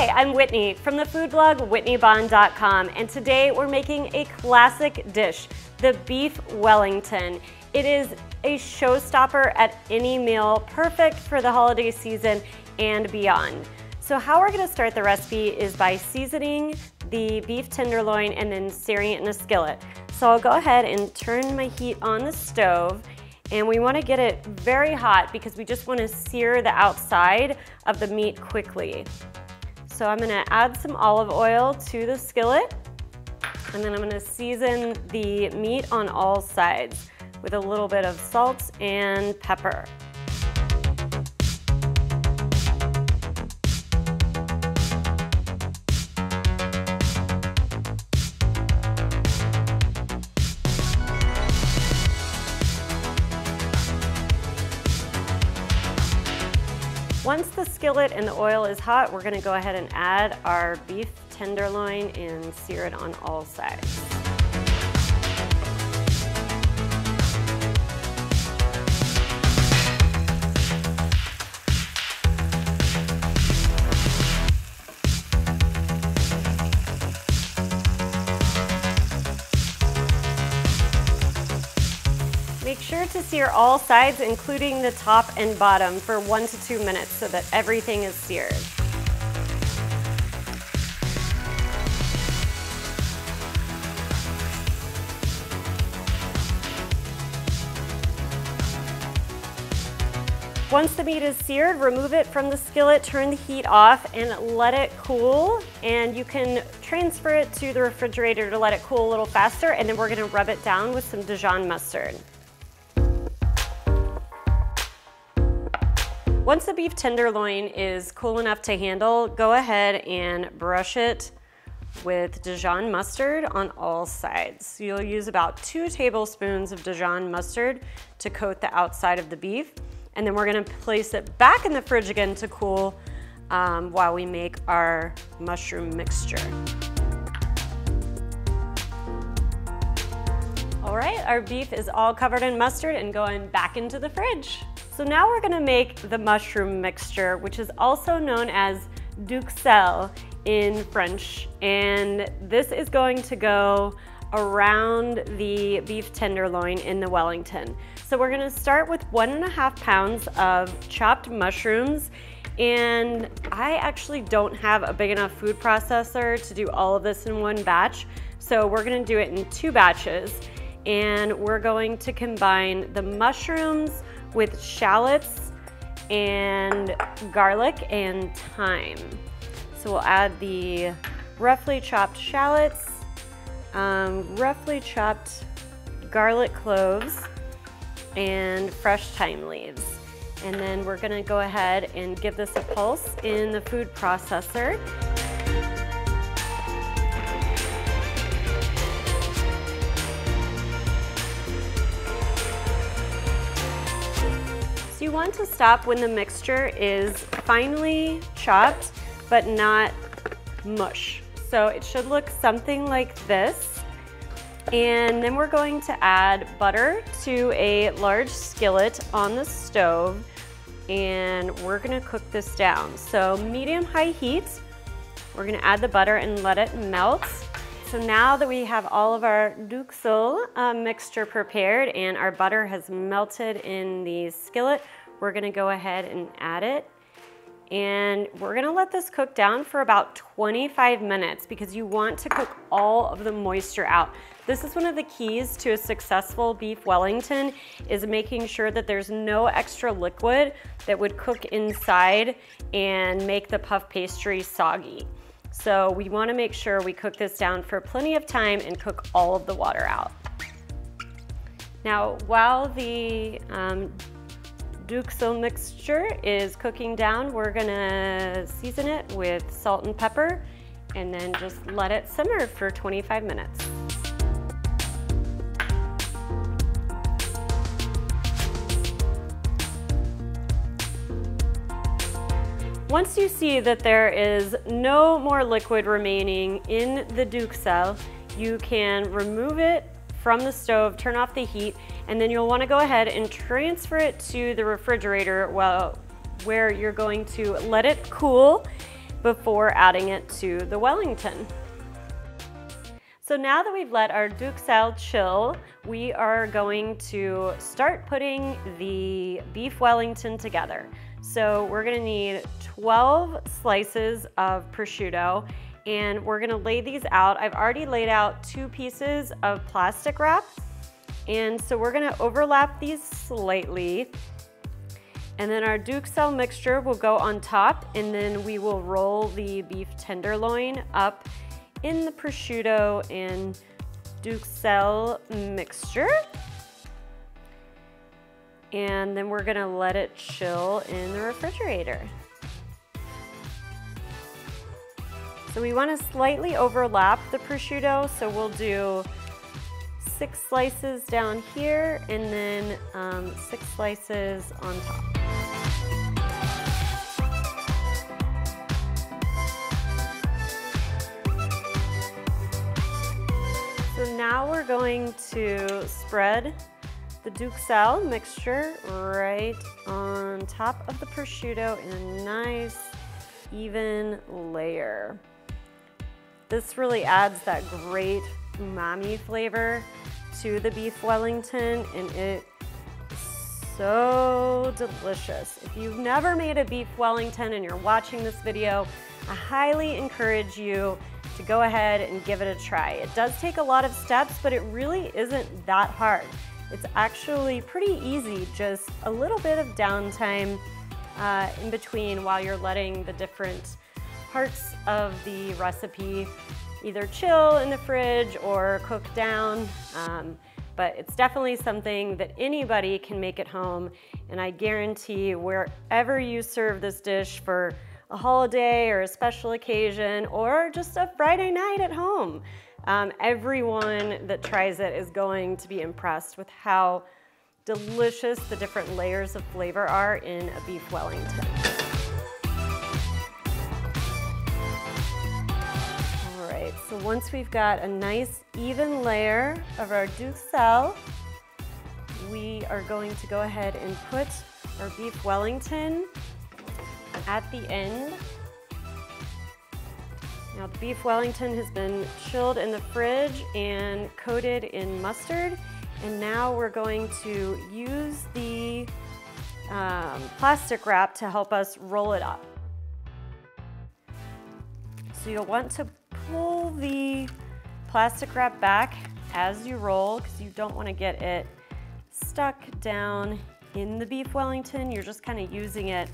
Hi, I'm Whitney from the food blog whitneybond.com and today we're making a classic dish, the beef Wellington. It is a showstopper at any meal, perfect for the holiday season and beyond. So how we're gonna start the recipe is by seasoning the beef tenderloin and then searing it in a skillet. So I'll go ahead and turn my heat on the stove and we wanna get it very hot because we just wanna sear the outside of the meat quickly. So I'm gonna add some olive oil to the skillet and then I'm gonna season the meat on all sides with a little bit of salt and pepper. Skillet and the oil is hot, we're gonna go ahead and add our beef tenderloin and sear it on all sides. To sear all sides, including the top and bottom, for one to two minutes so that everything is seared. Once the meat is seared, remove it from the skillet, turn the heat off, and let it cool. And you can transfer it to the refrigerator to let it cool a little faster, and then we're gonna rub it down with some Dijon mustard. Once the beef tenderloin is cool enough to handle, go ahead and brush it with Dijon mustard on all sides. You'll use about two tablespoons of Dijon mustard to coat the outside of the beef. And then we're gonna place it back in the fridge again to cool um, while we make our mushroom mixture. All right, our beef is all covered in mustard and going back into the fridge. So now we're gonna make the mushroom mixture, which is also known as duxelles in French. And this is going to go around the beef tenderloin in the Wellington. So we're gonna start with one and a half pounds of chopped mushrooms and I actually don't have a big enough food processor to do all of this in one batch. So we're gonna do it in two batches and we're going to combine the mushrooms with shallots and garlic and thyme. So we'll add the roughly chopped shallots, um, roughly chopped garlic cloves, and fresh thyme leaves. And then we're gonna go ahead and give this a pulse in the food processor. You want to stop when the mixture is finely chopped, but not mush. So it should look something like this. And then we're going to add butter to a large skillet on the stove and we're gonna cook this down. So medium-high heat, we're gonna add the butter and let it melt. So now that we have all of our duxelles uh, mixture prepared and our butter has melted in the skillet, we're gonna go ahead and add it. And we're gonna let this cook down for about 25 minutes because you want to cook all of the moisture out. This is one of the keys to a successful beef Wellington is making sure that there's no extra liquid that would cook inside and make the puff pastry soggy. So we wanna make sure we cook this down for plenty of time and cook all of the water out. Now, while the um, duxelle mixture is cooking down, we're gonna season it with salt and pepper and then just let it simmer for 25 minutes. Once you see that there is no more liquid remaining in the duxelle, you can remove it from the stove, turn off the heat, and then you'll wanna go ahead and transfer it to the refrigerator while, where you're going to let it cool before adding it to the Wellington. So now that we've let our Duxelles chill, we are going to start putting the beef Wellington together. So we're gonna need 12 slices of prosciutto and we're gonna lay these out. I've already laid out two pieces of plastic wrap and so we're gonna overlap these slightly and then our Duxelles mixture will go on top and then we will roll the beef tenderloin up in the prosciutto and Duxelles mixture. And then we're gonna let it chill in the refrigerator. So we wanna slightly overlap the prosciutto, so we'll do six slices down here and then um, six slices on top. So now we're going to spread the Duxelles mixture right on top of the prosciutto in a nice even layer. This really adds that great umami flavor to the beef Wellington and it is so delicious. If you've never made a beef Wellington and you're watching this video, I highly encourage you to go ahead and give it a try. It does take a lot of steps, but it really isn't that hard. It's actually pretty easy, just a little bit of downtime uh, in between while you're letting the different parts of the recipe either chill in the fridge or cook down. Um, but it's definitely something that anybody can make at home. And I guarantee wherever you serve this dish for a holiday or a special occasion or just a Friday night at home. Um, everyone that tries it is going to be impressed with how delicious the different layers of flavor are in a beef Wellington. So once we've got a nice even layer of our Duxelles, we are going to go ahead and put our beef Wellington at the end. Now the beef Wellington has been chilled in the fridge and coated in mustard. And now we're going to use the um, plastic wrap to help us roll it up. So you'll want to pull the plastic wrap back as you roll because you don't want to get it stuck down in the beef Wellington. You're just kind of using it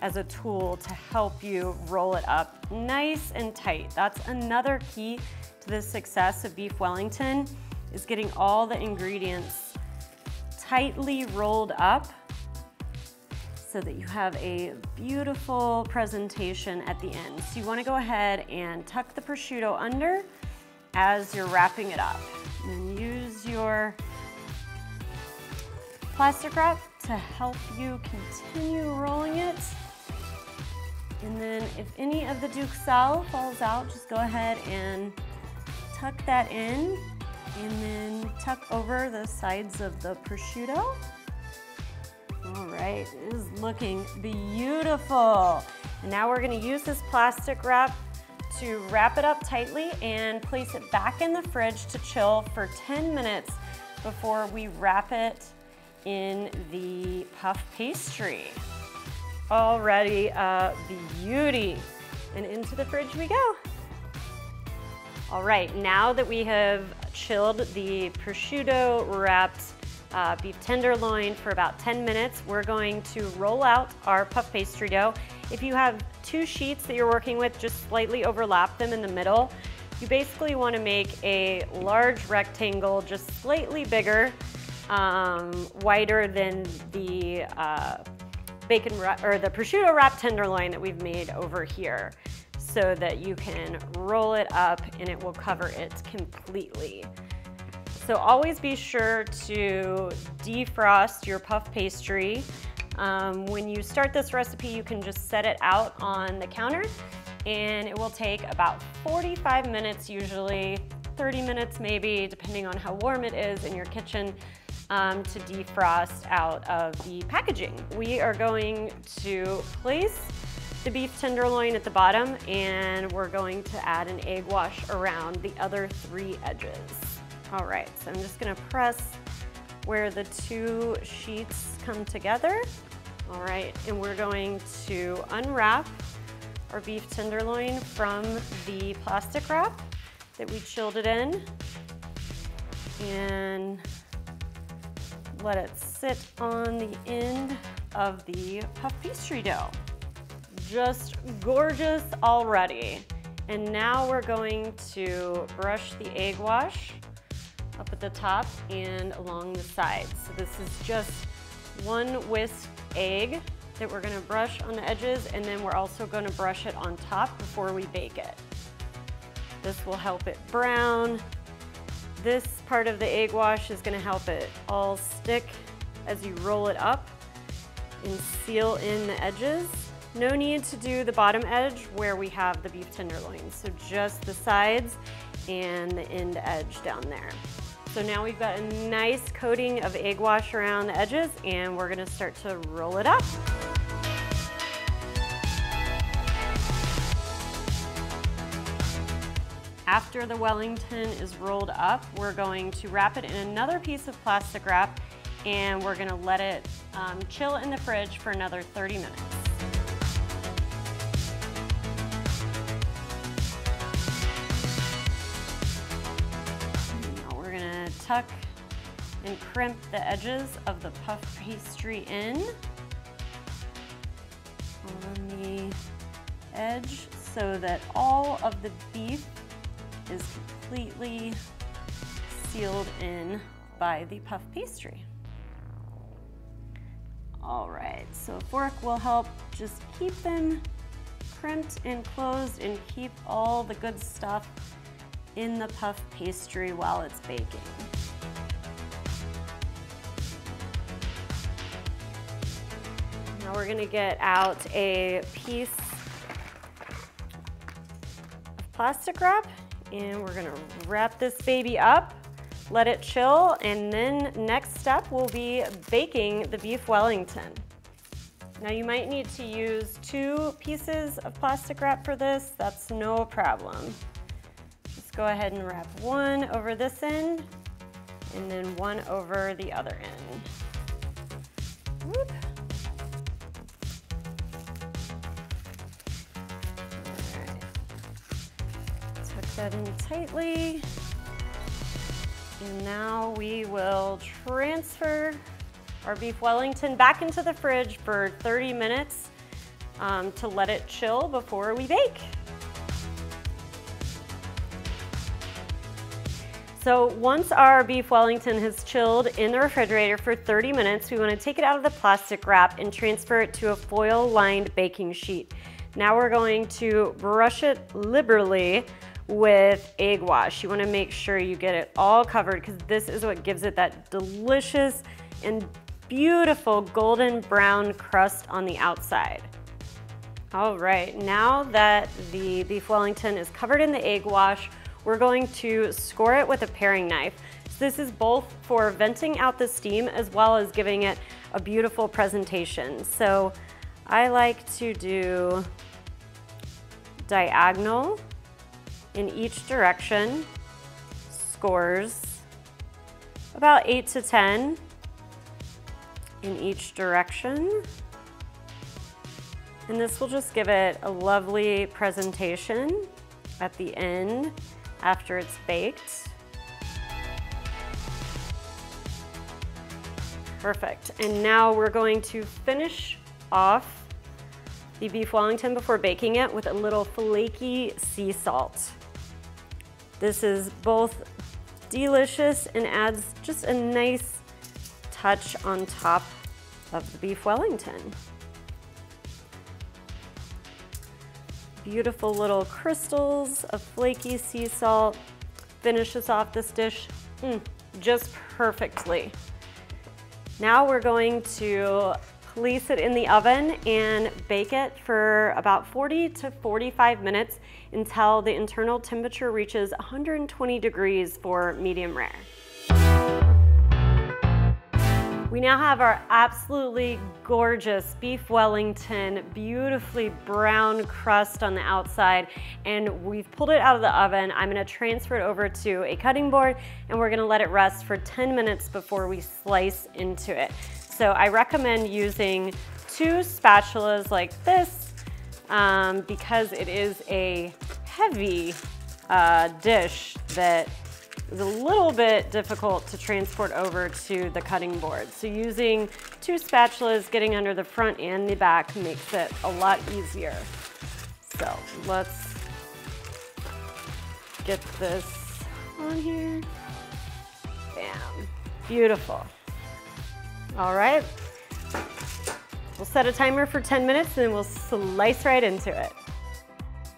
as a tool to help you roll it up nice and tight. That's another key to the success of beef Wellington is getting all the ingredients tightly rolled up so that you have a beautiful presentation at the end. So you wanna go ahead and tuck the prosciutto under as you're wrapping it up. And use your plastic wrap to help you continue rolling it and then if any of the Duxelles falls out, just go ahead and tuck that in and then tuck over the sides of the prosciutto. All right, it is looking beautiful. And now we're gonna use this plastic wrap to wrap it up tightly and place it back in the fridge to chill for 10 minutes before we wrap it in the puff pastry already a uh, beauty. And into the fridge we go. All right, now that we have chilled the prosciutto wrapped uh, beef tenderloin for about 10 minutes, we're going to roll out our puff pastry dough. If you have two sheets that you're working with, just slightly overlap them in the middle. You basically want to make a large rectangle, just slightly bigger, um, wider than the uh, bacon or the prosciutto wrapped tenderloin that we've made over here so that you can roll it up and it will cover it completely. So always be sure to defrost your puff pastry. Um, when you start this recipe, you can just set it out on the counter and it will take about 45 minutes usually, 30 minutes maybe, depending on how warm it is in your kitchen um, to defrost out of the packaging. We are going to place the beef tenderloin at the bottom and we're going to add an egg wash around the other three edges. All right, so I'm just gonna press where the two sheets come together. All right, and we're going to unwrap our beef tenderloin from the plastic wrap that we chilled it in and let it sit on the end of the puff pastry dough. Just gorgeous already. And now we're going to brush the egg wash up at the top and along the sides. So this is just one whisk egg that we're gonna brush on the edges and then we're also gonna brush it on top before we bake it. This will help it brown. This part of the egg wash is gonna help it all stick as you roll it up and seal in the edges. No need to do the bottom edge where we have the beef tenderloin. So just the sides and the end edge down there. So now we've got a nice coating of egg wash around the edges and we're gonna start to roll it up. After the Wellington is rolled up, we're going to wrap it in another piece of plastic wrap and we're gonna let it um, chill in the fridge for another 30 minutes. Tuck and crimp the edges of the puff pastry in on the edge so that all of the beef is completely sealed in by the puff pastry. All right, so a fork will help just keep them crimped and closed and keep all the good stuff in the puff pastry while it's baking. Now we're gonna get out a piece of plastic wrap and we're gonna wrap this baby up, let it chill, and then next step will be baking the beef Wellington. Now you might need to use two pieces of plastic wrap for this, that's no problem. Just go ahead and wrap one over this end and then one over the other end. Whoop. That in tightly. And now we will transfer our beef Wellington back into the fridge for 30 minutes um, to let it chill before we bake. So once our beef Wellington has chilled in the refrigerator for 30 minutes, we wanna take it out of the plastic wrap and transfer it to a foil lined baking sheet. Now we're going to brush it liberally with egg wash. You wanna make sure you get it all covered because this is what gives it that delicious and beautiful golden brown crust on the outside. All right, now that the beef Wellington is covered in the egg wash, we're going to score it with a paring knife. So this is both for venting out the steam as well as giving it a beautiful presentation. So I like to do diagonal in each direction, scores about 8 to 10 in each direction. And this will just give it a lovely presentation at the end after it's baked. Perfect. And now we're going to finish off the beef Wellington before baking it with a little flaky sea salt. This is both delicious and adds just a nice touch on top of the beef Wellington. Beautiful little crystals of flaky sea salt finishes off this dish mm, just perfectly. Now we're going to place it in the oven and bake it for about 40 to 45 minutes until the internal temperature reaches 120 degrees for medium rare. We now have our absolutely gorgeous beef Wellington, beautifully brown crust on the outside, and we've pulled it out of the oven. I'm gonna transfer it over to a cutting board, and we're gonna let it rest for 10 minutes before we slice into it. So I recommend using two spatulas like this um, because it is a heavy uh, dish that is a little bit difficult to transport over to the cutting board. So using two spatulas, getting under the front and the back makes it a lot easier. So let's get this on here. Bam, beautiful. All right, we'll set a timer for 10 minutes and then we'll slice right into it.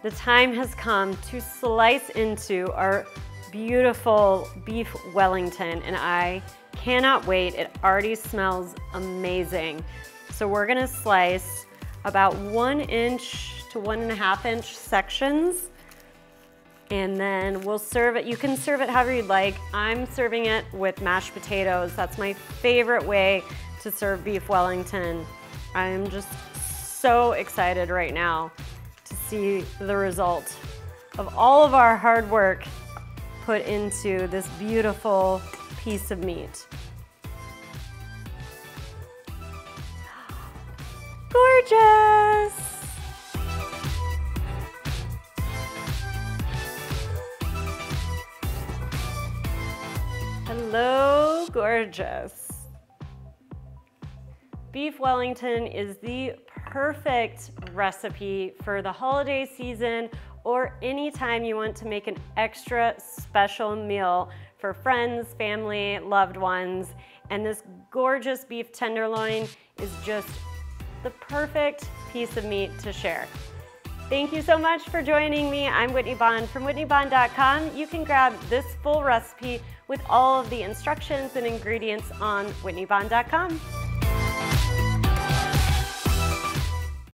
The time has come to slice into our beautiful beef Wellington and I cannot wait. It already smells amazing. So we're gonna slice about one inch to one and a half inch sections and then we'll serve it. You can serve it however you'd like. I'm serving it with mashed potatoes. That's my favorite way to serve beef Wellington. I'm just so excited right now to see the result of all of our hard work put into this beautiful piece of meat. Gorgeous! Hello, gorgeous. Beef Wellington is the perfect recipe for the holiday season or anytime you want to make an extra special meal for friends, family, loved ones. And this gorgeous beef tenderloin is just the perfect piece of meat to share. Thank you so much for joining me. I'm Whitney Bond from WhitneyBond.com. You can grab this full recipe with all of the instructions and ingredients on WhitneyBond.com.